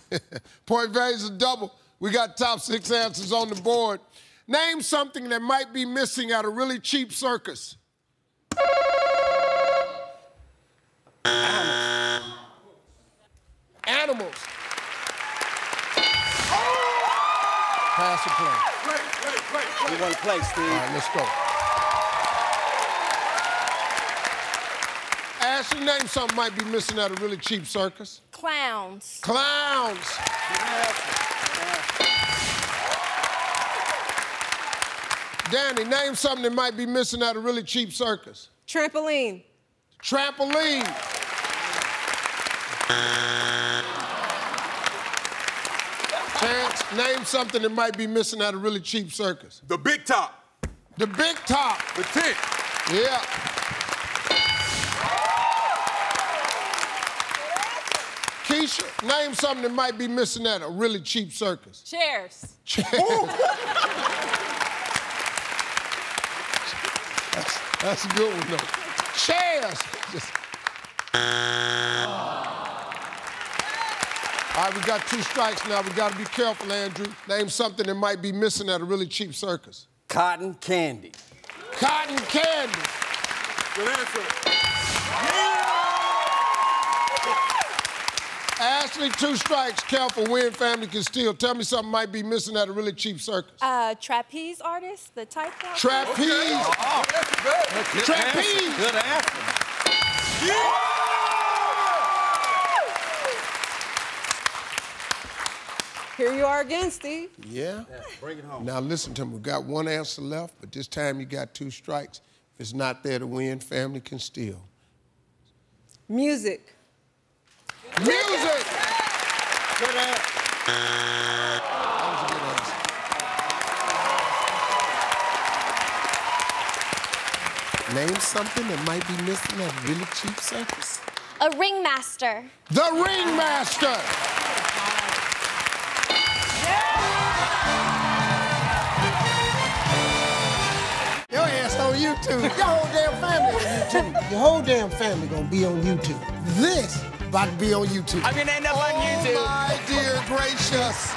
Point values is double. We got top six answers on the board. Name something that might be missing at a really cheap circus. Animals. Animals. Pass or play? Wait, wait, wait, We want to play, Steve. All right, let's go. Ashley, name something might be missing at a really cheap circus. Clowns. Clowns. Danny, name something that might be missing at a really cheap circus. Trampoline. Trampoline. Chance, name something that might be missing at a really cheap circus. The big top. The big top. The tent. Yeah. Keisha, name something that might be missing at a really cheap circus. Chairs. That's, that's a good one, though. Chairs. Just- All right, we got two strikes now. We got to be careful, Andrew. Name something that might be missing at a really cheap circus. Cotton candy. Cotton candy. Good answer. Ashley, two strikes. Careful, win family can steal. Tell me something might be missing at a really cheap circus. Uh, trapeze artist, the type one. Trapeze. Oh, that's good. Trapeze. Good answer. Here you are again, Steve. Yeah. Bring it home. Now listen to me. We got one answer left, but this time you got two strikes. If it's not there to win, family can steal. Music. Music. Good answer. That was a good answer. Name something that might be missing at a really cheap circus. A ringmaster. The Ringmaster. Your ass on YouTube. Your whole damn family on YouTube. Your whole damn family gonna be on YouTube. This about to be on YouTube. I'm gonna end up on Oh YouTube. my dear gracious.